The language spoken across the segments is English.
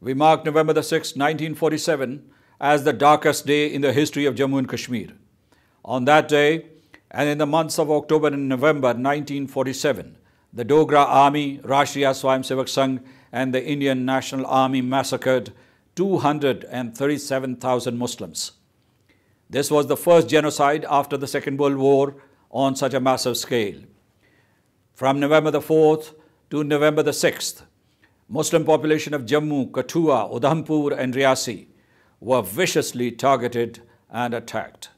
we mark November the 6th, 1947 as the darkest day in the history of Jammu and Kashmir. On that day, and in the months of October and November 1947, the Dogra Army, Rashtriya Swayamsevak Sangh and the Indian National Army massacred 237,000 Muslims. This was the first genocide after the Second World War on such a massive scale. From November the 4th to November the 6th, Muslim population of Jammu, Kathua, Udhampur and Riyasi were viciously targeted and attacked.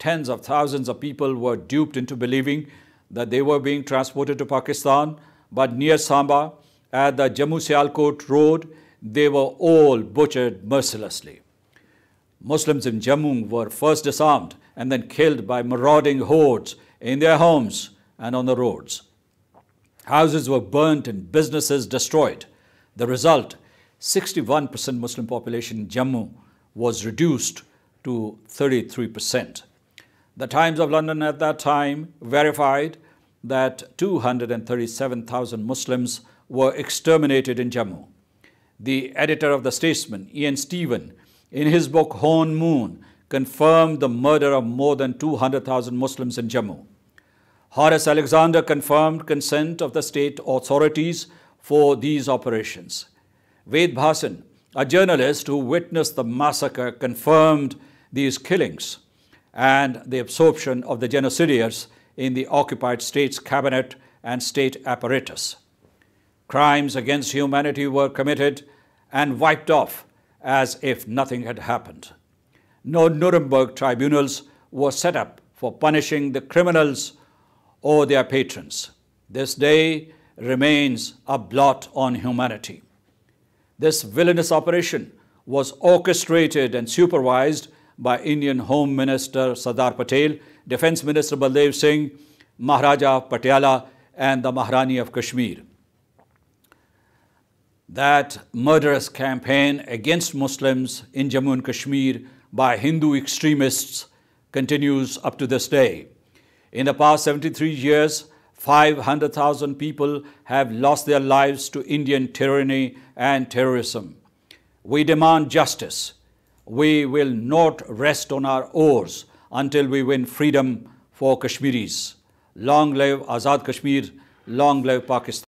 Tens of thousands of people were duped into believing that they were being transported to Pakistan, but near Samba, at the Jammu Sialkot road, they were all butchered mercilessly. Muslims in Jammu were first disarmed and then killed by marauding hordes in their homes and on the roads. Houses were burnt and businesses destroyed. The result 61% Muslim population in Jammu was reduced to 33%. The Times of London at that time verified that 237,000 Muslims were exterminated in Jammu. The editor of The Statesman, Ian Stephen, in his book Horned Moon, confirmed the murder of more than 200,000 Muslims in Jammu. Horace Alexander confirmed consent of the state authorities for these operations. Ved Bhasin, a journalist who witnessed the massacre, confirmed these killings and the absorption of the genocidaires in the occupied state's cabinet and state apparatus. Crimes against humanity were committed and wiped off as if nothing had happened. No Nuremberg tribunals were set up for punishing the criminals or their patrons. This day remains a blot on humanity. This villainous operation was orchestrated and supervised by Indian Home Minister Sardar Patel, Defense Minister Baldev Singh, Maharaja Patiala, and the Maharani of Kashmir. That murderous campaign against Muslims in Jammu and Kashmir by Hindu extremists continues up to this day. In the past 73 years, 500,000 people have lost their lives to Indian tyranny and terrorism. We demand justice. We will not rest on our oars until we win freedom for Kashmiris. Long live Azad Kashmir, long live Pakistan.